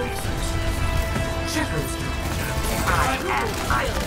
Checkers. I am. I